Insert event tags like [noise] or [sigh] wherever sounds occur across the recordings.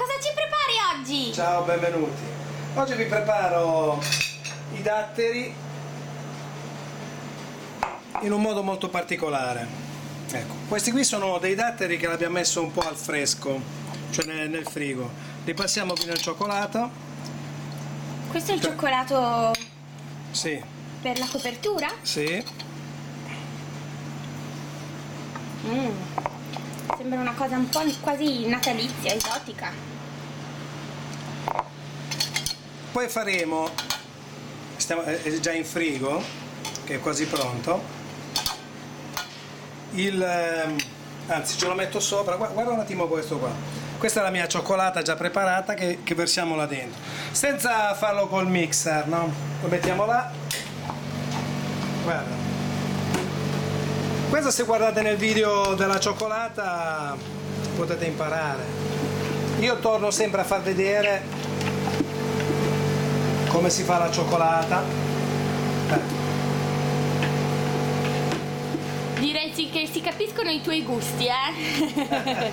cosa ci prepari oggi? Ciao, benvenuti. Oggi vi preparo i datteri in un modo molto particolare. Ecco, questi qui sono dei datteri che abbiamo messo un po' al fresco, cioè nel, nel frigo. Li passiamo fino al cioccolato. Questo è il cioccolato Sì, per la copertura? sì. Mm. Sembra una cosa un po' quasi natalizia, esotica. Poi faremo, stiamo, è già in frigo, che è quasi pronto, il, ehm, anzi ce lo metto sopra, Gua- guarda un attimo questo qua. Questa è la mia cioccolata già preparata che, che versiamo là dentro. Senza farlo col mixer, no? Lo mettiamo là. Guarda. Questo se guardate nel video della cioccolata potete imparare. Io torno sempre a far vedere come si fa la cioccolata. Eh, Direi sì che si capiscono i tuoi gusti, eh? [laughs]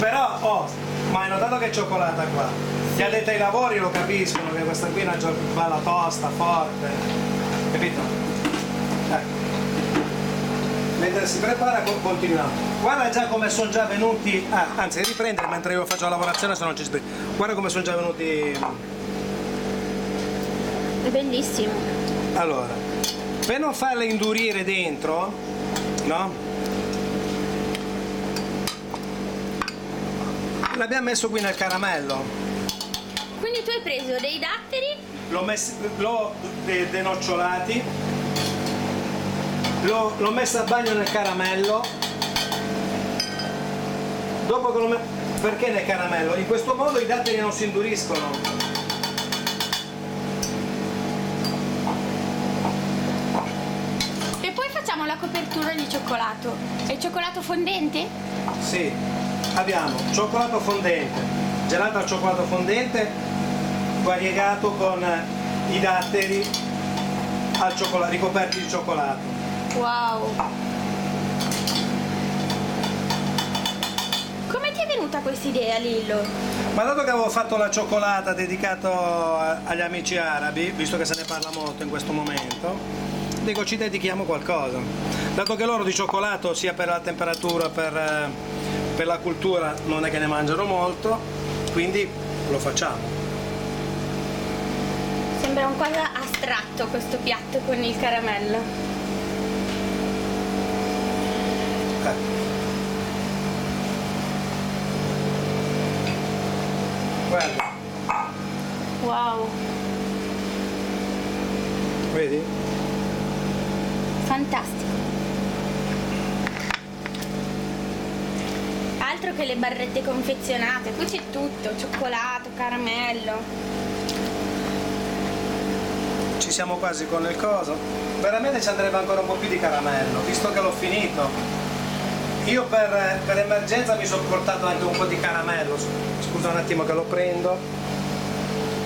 Però, oh, ma hai notato che cioccolata qua? Chi ha detto ai lavori lo capiscono che questa qui è una bella tosta, forte. Capito? Mentre si prepara co- continuiamo. Guarda già come sono già venuti. Ah, anzi, riprendere mentre io faccio la lavorazione se non ci sbagli. Guarda come sono già venuti. È bellissimo. Allora, per non farle indurire dentro, no? L'abbiamo messo qui nel caramello. Quindi tu hai preso dei datteri, L'ho messo l'ho de- denocciolati. L'ho, messo a bagno nel caramello. Dopo che l'ho messo. Perché nel caramello? In questo modo i datteri non si induriscono. e poi facciamo la copertura di cioccolato. È cioccolato fondente? Sì, abbiamo cioccolato fondente, gelato al cioccolato fondente variegato con i datteri al cioccolato, ricoperti di cioccolato. Wow. Come ti è venuta questa idea, Lillo? Ma dato che avevo fatto la cioccolata dedicato a- agli amici arabi, visto che se ne parla molto in questo momento, dico ci dedichiamo qualcosa. Dato che loro di cioccolato, sia per la temperatura, per, eh, per la cultura, non è che ne mangiano molto, quindi lo facciamo. Sembra un quasi astratto questo piatto con il caramello. Eh. Guarda, Wow, vedi? fantastico. Altro che le barrette confezionate, qui c'è tutto, cioccolato, caramello. Ci siamo quasi con il coso. Veramente ci andrebbe ancora un po' più di caramello, visto che l'ho finito. Io per, per emergenza mi sono portato anche un po' di caramello. Scusa un attimo che lo prendo.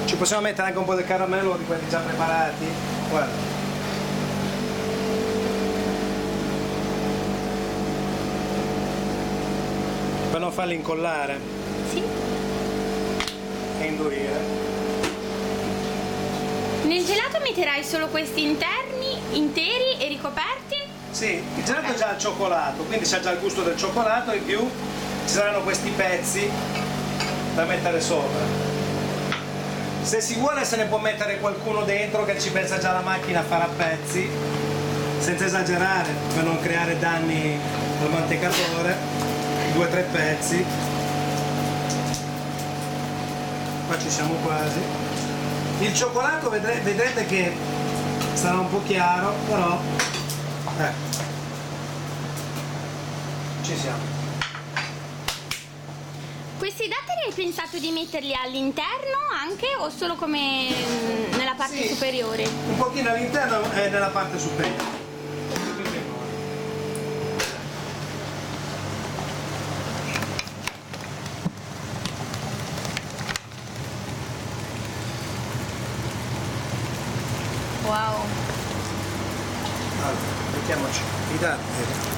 Ci possiamo mettere anche un po' del caramello di quelli già preparati? Guarda. Per non farli incollare Sì. e indurire. Nel gelato metterai solo questi interni, interi e ricoperti? Sì, il gelato è già al cioccolato, quindi c'ha già il gusto del cioccolato in più ci saranno questi pezzi da mettere sopra. Se si vuole se ne può mettere qualcuno dentro che ci pensa già la macchina a fare a pezzi, senza esagerare, per non creare danni al mantecatore, due o tre pezzi. Qua ci siamo quasi. Il cioccolato vedre- vedrete che sarà un po' chiaro, però ecco. Ci siamo. Questi datteri hai pensato di metterli all'interno anche o solo come mm, nella parte Sì. superiore? Un pochino all'interno e nella parte superiore. Wow. Allora, mettiamoci. I datteri.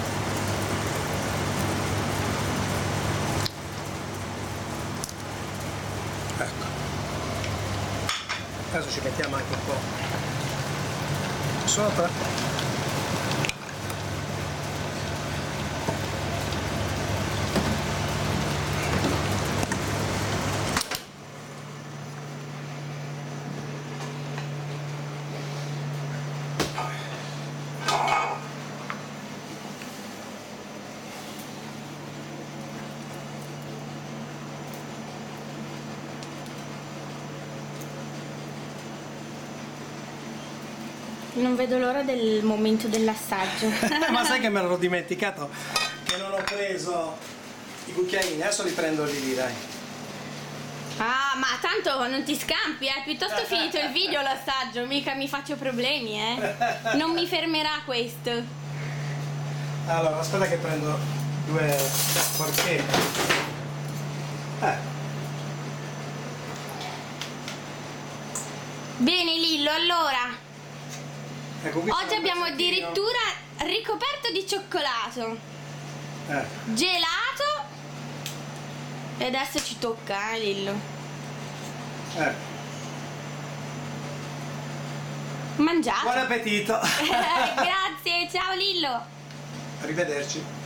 ecco. Adesso ci mettiamo anche un po' sopra Non vedo l'ora del momento dell'assaggio. [laughs] ma sai che me l'ero [laughs] dimenticato che non ho preso i cucchiaini adesso li prendo lì lì dai Ah, ma tanto non ti scampi, eh. Piuttosto [laughs] finito il video l'assaggio, mica mi faccio problemi, eh. Non mi fermerà questo. allora aspetta che prendo due forchetti eh Bene Lillo, allora, ecco oggi abbiamo addirittura ricoperto di cioccolato, eh. gelato e adesso ci tocca, eh Lillo. eh. Mangiato. buon appetito [laughs] [laughs] Grazie, ciao Lillo. arrivederci